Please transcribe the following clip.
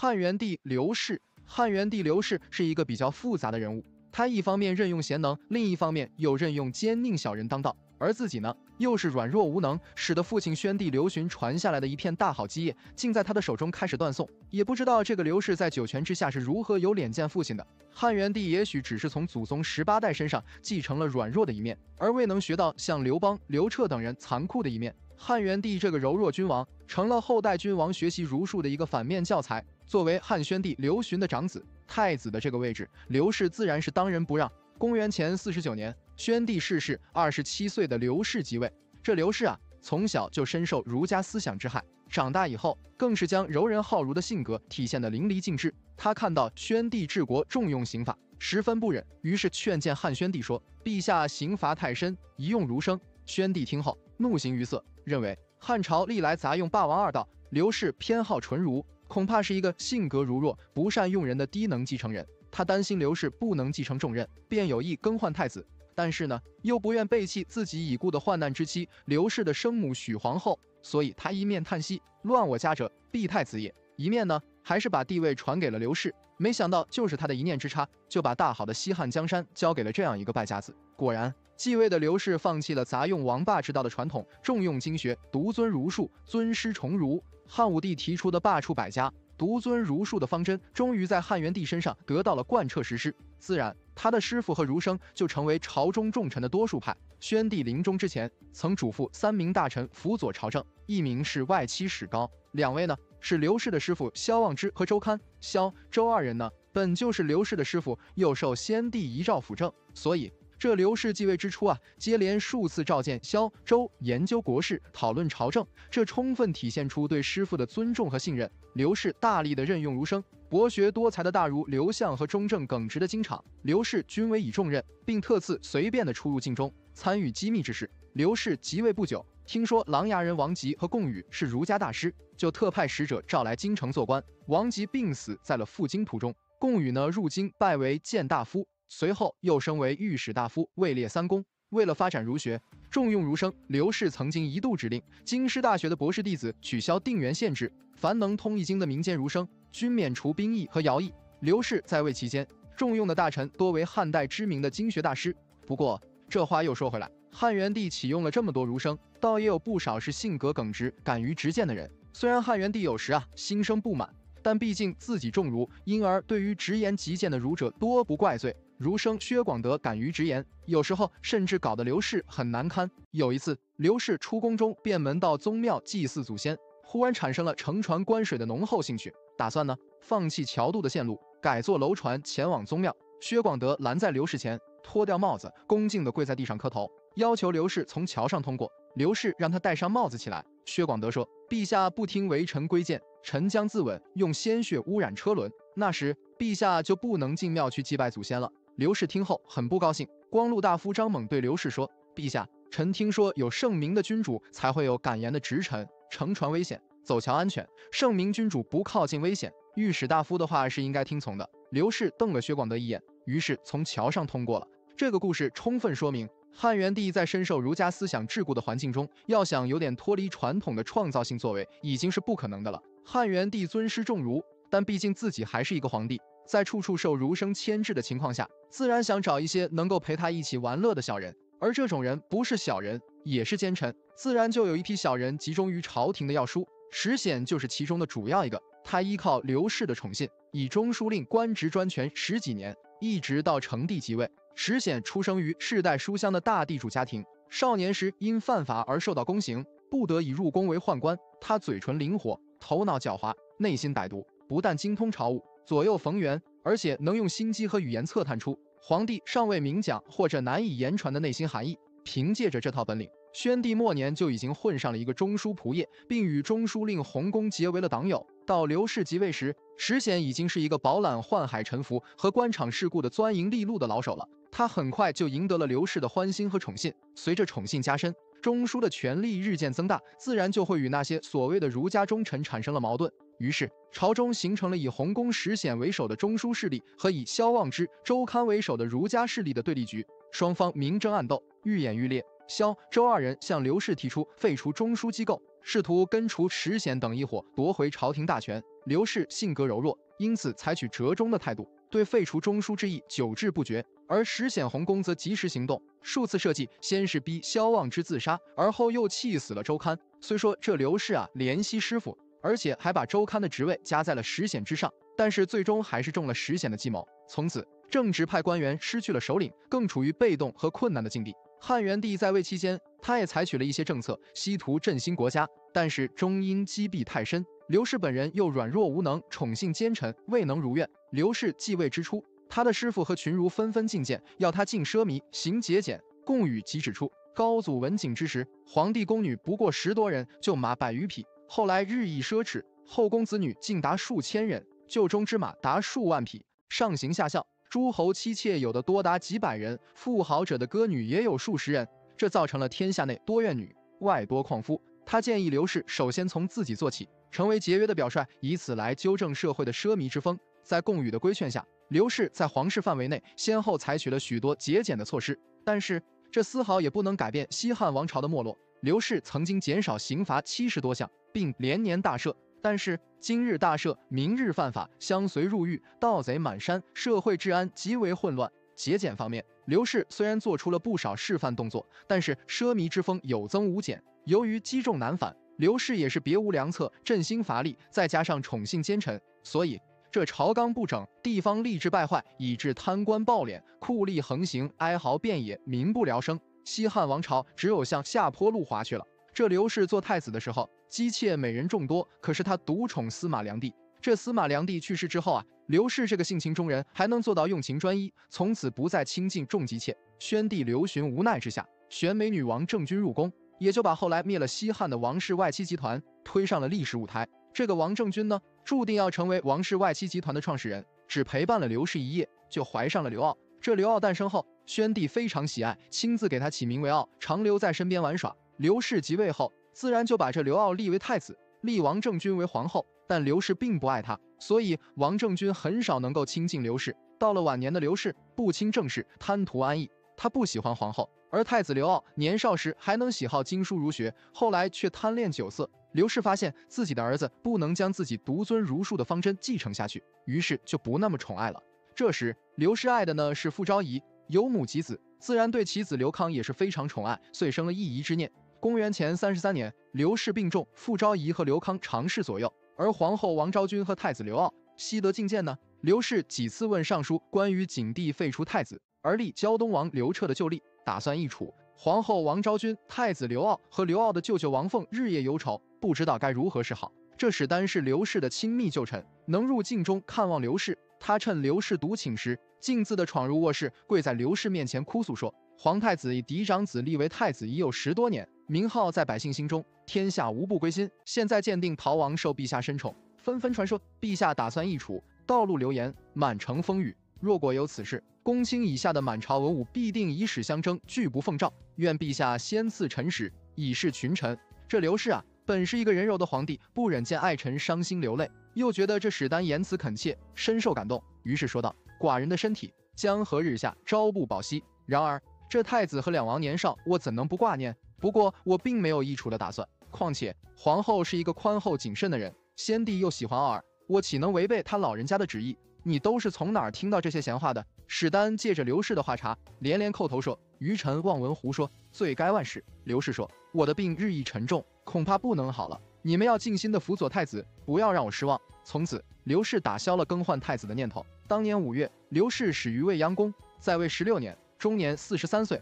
汉元帝刘氏，汉元帝刘氏是一个比较复杂的人物。他一方面任用贤能，另一方面又任用奸佞小人当道，而自己呢，又是软弱无能，使得父亲宣帝刘询传下来的一片大好基业，竟在他的手中开始断送。也不知道这个刘氏在九泉之下是如何有脸见父亲的。汉元帝也许只是从祖宗十八代身上继承了软弱的一面，而未能学到像刘邦、刘彻等人残酷的一面。汉元帝这个柔弱君王，成了后代君王学习儒术的一个反面教材。作为汉宣帝刘询的长子，太子的这个位置，刘氏自然是当仁不让。公元前四十九年，宣帝逝世，二十七岁的刘氏即位。这刘氏啊，从小就深受儒家思想之害，长大以后更是将柔仁好儒的性格体现得淋漓尽致。他看到宣帝治国重用刑法，十分不忍，于是劝谏汉宣帝说：“陛下刑罚太深，宜用儒生。”宣帝听后怒形于色，认为汉朝历来杂用霸王二道，刘氏偏好纯儒。恐怕是一个性格如弱、不善用人的低能继承人。他担心刘氏不能继承重任，便有意更换太子。但是呢，又不愿背弃自己已故的患难之妻刘氏的生母许皇后，所以他一面叹息“乱我家者，必太子也”，一面呢，还是把帝位传给了刘氏。没想到，就是他的一念之差，就把大好的西汉江山交给了这样一个败家子。果然，继位的刘氏放弃了杂用王霸之道的传统，重用经学，独尊儒术，尊师重儒。汉武帝提出的罢黜百家、独尊儒术的方针，终于在汉元帝身上得到了贯彻实施。自然，他的师傅和儒生就成为朝中重臣的多数派。宣帝临终之前，曾嘱咐三名大臣辅佐朝政，一名是外戚史高，两位呢是刘氏的师傅萧望之和周堪。萧周二人呢，本就是刘氏的师傅，又受先帝遗诏辅政，所以。这刘氏继位之初啊，接连数次召见萧周，研究国事，讨论朝政，这充分体现出对师傅的尊重和信任。刘氏大力的任用儒生，博学多才的大儒刘向和中正耿直的经场，刘氏均委以重任，并特赐随便的出入境中，参与机密之事。刘氏即位不久，听说琅琊人王吉和贡禹是儒家大师，就特派使者召来京城做官。王吉病死在了赴京途中，贡禹呢入京拜为谏大夫。随后又升为御史大夫，位列三公。为了发展儒学，重用儒生，刘氏曾经一度指令京师大学的博士弟子取消定员限制，凡能通一经的民间儒生，均免除兵役和徭役。刘氏在位期间，重用的大臣多为汉代知名的经学大师。不过这话又说回来，汉元帝启用了这么多儒生，倒也有不少是性格耿直、敢于直谏的人。虽然汉元帝有时啊心生不满，但毕竟自己重儒，因而对于直言极谏的儒者多不怪罪。儒生薛广德敢于直言，有时候甚至搞得刘氏很难堪。有一次，刘氏出宫中便门到宗庙祭祀祖先，忽然产生了乘船观水的浓厚兴趣，打算呢放弃桥渡的线路，改坐楼船前往宗庙。薛广德拦在刘氏前，脱掉帽子，恭敬地跪在地上磕头，要求刘氏从桥上通过。刘氏让他戴上帽子起来。薛广德说：“陛下不听为臣规谏，臣将自刎，用鲜血污染车轮，那时陛下就不能进庙去祭拜祖先了。”刘氏听后很不高兴。光禄大夫张猛对刘氏说：“陛下，臣听说有圣明的君主才会有敢言的直臣。乘船危险，走桥安全，圣明君主不靠近危险。御史大夫的话是应该听从的。”刘氏瞪了薛广德一眼，于是从桥上通过了。这个故事充分说明，汉元帝在深受儒家思想桎梏的环境中，要想有点脱离传统的创造性作为，已经是不可能的了。汉元帝尊师重儒，但毕竟自己还是一个皇帝。在处处受儒生牵制的情况下，自然想找一些能够陪他一起玩乐的小人，而这种人不是小人，也是奸臣，自然就有一批小人集中于朝廷的要书。石显就是其中的主要一个。他依靠刘氏的宠信，以中书令官职专权十几年，一直到成帝即位。石显出生于世代书香的大地主家庭，少年时因犯法而受到宫刑，不得已入宫为宦官。他嘴唇灵活，头脑狡猾，内心歹毒，不但精通朝务。左右逢源，而且能用心机和语言测探出皇帝尚未明讲或者难以言传的内心含义。凭借着这套本领，宣帝末年就已经混上了一个中书仆射，并与中书令洪公结为了党友。到刘氏即位时，石显已经是一个饱览宦海沉浮和官场事故的钻营利禄的老手了。他很快就赢得了刘氏的欢心和宠信。随着宠信加深，中书的权力日渐增大，自然就会与那些所谓的儒家忠臣产生了矛盾。于是，朝中形成了以洪公石显为首的中枢势力和以萧望之、周刊为首的儒家势力的对立局，双方明争暗斗，愈演愈烈。萧周二人向刘氏提出废除中枢机构，试图根除石显等一伙，夺回朝廷大权。刘氏性格柔弱，因此采取折中的态度，对废除中书之意久治不决。而石显弘公则及时行动，数次设计，先是逼萧望之自杀，而后又气死了周刊。虽说这刘氏啊怜惜师傅，而且还把周刊的职位加在了石显之上，但是最终还是中了石显的计谋。从此，正直派官员失去了首领，更处于被动和困难的境地。汉元帝在位期间，他也采取了一些政策，希图振兴国家，但是终因积弊太深，刘氏本人又软弱无能，宠信奸臣，未能如愿。刘氏继位之初。他的师傅和群儒纷纷进谏，要他禁奢靡，行节俭。贡与即指出，高祖文景之时，皇帝宫女不过十多人，就马百余匹；后来日益奢侈，后宫子女竟达数千人，旧中之马达数万匹，上行下效。诸侯妻妾有的多达几百人，富豪者的歌女也有数十人，这造成了天下内多怨女，外多旷夫。他建议刘氏首先从自己做起，成为节约的表率，以此来纠正社会的奢靡之风。在贡禹的规劝下，刘氏在皇室范围内先后采取了许多节俭的措施，但是这丝毫也不能改变西汉王朝的没落。刘氏曾经减少刑罚七十多项，并连年大赦，但是今日大赦，明日犯法，相随入狱，盗贼满山，社会治安极为混乱。节俭方面，刘氏虽然做出了不少示范动作，但是奢靡之风有增无减。由于积重难返，刘氏也是别无良策，振兴乏力，再加上宠信奸臣，所以。这朝纲不整，地方吏治败坏，以致贪官暴敛，酷吏横行，哀嚎遍野，民不聊生。西汉王朝只有向下坡路滑去了。这刘氏做太子的时候，姬妾美人众多，可是他独宠司马良娣。这司马良娣去世之后啊，刘氏这个性情中人还能做到用情专一，从此不再亲近众姬妾。宣帝刘询无奈之下，选美女王政君入宫，也就把后来灭了西汉的王氏外戚集团推上了历史舞台。这个王政君呢？注定要成为王氏外戚集团的创始人，只陪伴了刘氏一夜，就怀上了刘骜。这刘骜诞生后，宣帝非常喜爱，亲自给他起名为骜，常留在身边玩耍。刘氏即位后，自然就把这刘骜立为太子，立王政君为皇后。但刘氏并不爱他，所以王政君很少能够亲近刘氏。到了晚年的刘氏，不亲政事，贪图安逸，他不喜欢皇后。而太子刘骜年少时还能喜好经书儒学，后来却贪恋酒色。刘氏发现自己的儿子不能将自己独尊儒术的方针继承下去，于是就不那么宠爱了。这时，刘氏爱的呢是傅昭仪，有母及子，自然对其子刘康也是非常宠爱，遂生了异仪之念。公元前三十三年，刘氏病重，傅昭仪和刘康常侍左右，而皇后王昭君和太子刘骜悉得觐见呢。刘氏几次问尚书关于景帝废除太子而立胶东王刘彻的旧例，打算易楚。皇后王昭君、太子刘骜和刘骜的舅舅王凤日夜忧愁，不知道该如何是好。这史丹是刘氏的亲密旧臣，能入镜中看望刘氏。他趁刘氏独寝时，径自的闯入卧室，跪在刘氏面前哭诉说：“皇太子以嫡长子立为太子已有十多年，名号在百姓心中，天下无不归心。现在鉴定逃亡受陛下深宠，纷纷传说陛下打算易楚，道路流言，满城风雨。若果有此事，公卿以下的满朝文武必定以史相争，拒不奉诏。愿陛下先赐臣使，以示群臣。这刘氏啊，本是一个人柔的皇帝，不忍见爱臣伤心流泪，又觉得这史丹言辞恳切，深受感动，于是说道：“寡人的身体江河日下，朝不保夕。然而这太子和两王年少，我怎能不挂念？不过我并没有易楚的打算。况且皇后是一个宽厚谨慎的人，先帝又喜欢奥尔，我岂能违背他老人家的旨意？你都是从哪儿听到这些闲话的？”史丹借着刘氏的话茬，连连叩头说：“愚臣望闻胡说，罪该万死。”刘氏说：“我的病日益沉重，恐怕不能好了。你们要尽心的辅佐太子，不要让我失望。”从此，刘氏打消了更换太子的念头。当年五月，刘氏始于未央宫，在位十六年，终年四十三岁。